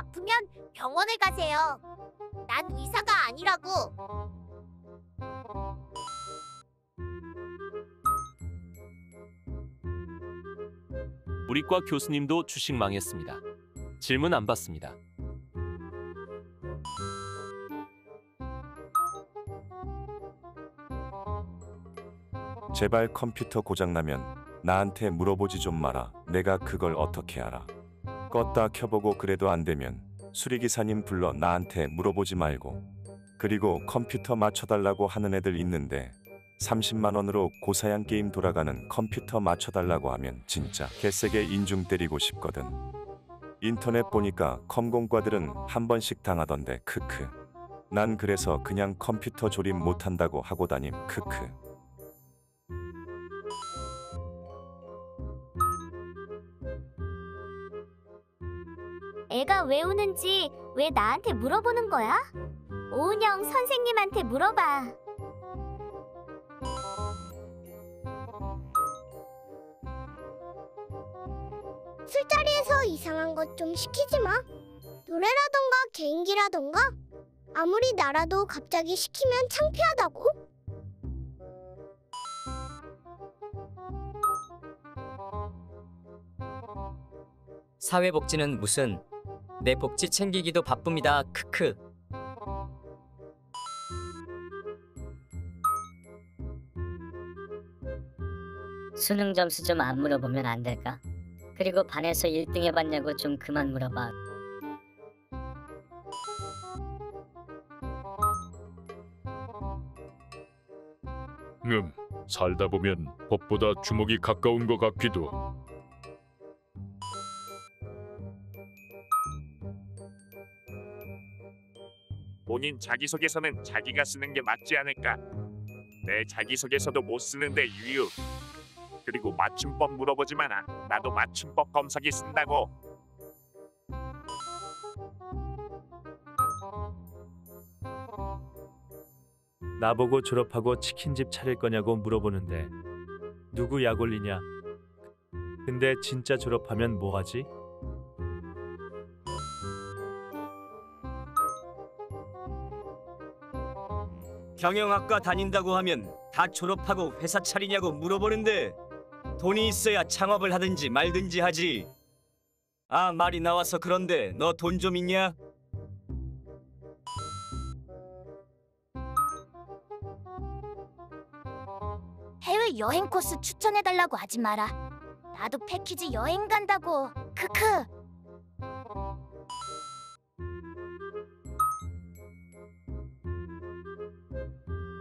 아프면 병원을 가세요. 난 의사가 아니라고. 우리과 교수님도 주식 망했습니다. 질문 안 받습니다. 제발 컴퓨터 고장나면 나한테 물어보지 좀 마라. 내가 그걸 어떻게 알아. 껐다 켜보고 그래도 안 되면 수리기사님 불러 나한테 물어보지 말고. 그리고 컴퓨터 맞춰달라고 하는 애들 있는데 30만 원으로 고사양 게임 돌아가는 컴퓨터 맞춰달라고 하면 진짜 개세게 인중 때리고 싶거든. 인터넷 보니까 컴공과들은 한 번씩 당하던데 크크. 난 그래서 그냥 컴퓨터 조립 못한다고 하고 다님 크크. 애가 왜 우는지 왜 나한테 물어보는 거야? 오은영 선생님한테 물어봐. 술자리에서 이상한 것 좀 시키지 마. 노래라던가 개인기라던가 아무리 나라도 갑자기 시키면 창피하다고. 사회복지는 무슨 내 복지 챙기기도 바쁩니다. 크크. 수능 점수 좀 안 물어보면 안 될까? 그리고 반에서 1등 해봤냐고 좀 그만 물어봐. 음, 살다 보면 법보다 주먹이 가까운 것 같기도. 본인 자기소개서는 자기가 쓰는 게 맞지 않을까? 내 자기소개서도 못 쓰는데 유유. 그리고 맞춤법 물어보지 마라. 나도 맞춤법 검사기 쓴다고. 나보고 졸업하고 치킨집 차릴 거냐고 물어보는데 누구 약 올리냐? 근데 진짜 졸업하면 뭐 하지? 경영학과 다닌다고 하면 다 졸업하고 회사 차리냐고 물어보는데 돈이 있어야 창업을 하든지 말든지 하지. 아 말이 나와서 그런데 너 돈 좀 있냐? 해외 여행 코스 추천해달라고 하지 마라. 나도 패키지 여행 간다고. 크크.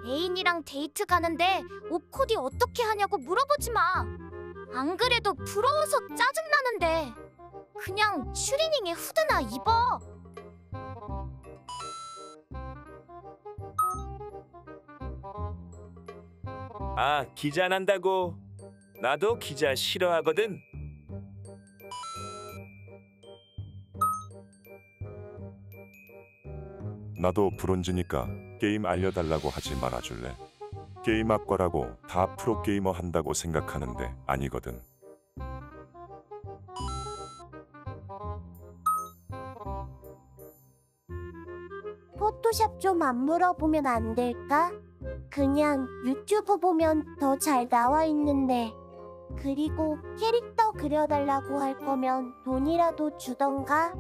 애인이랑 데이트 가는데 옷 코디 어떻게 하냐고 물어보지 마. 안 그래도 부러워서 짜증나는데 그냥 추리닝에 후드나 입어. 아, 기자 난다고. 나도 기자 싫어하거든. 나도 브론즈니까 게임 알려달라고 하지 말아줄래? 게임 학과라고 다 프로게이머 한다고 생각하는데 아니거든. 포토샵 좀 안 물어보면 안 될까? 그냥 유튜브 보면 더 잘 나와 있는데. 그리고 캐릭터 그려달라고 할 거면 돈이라도 주던가?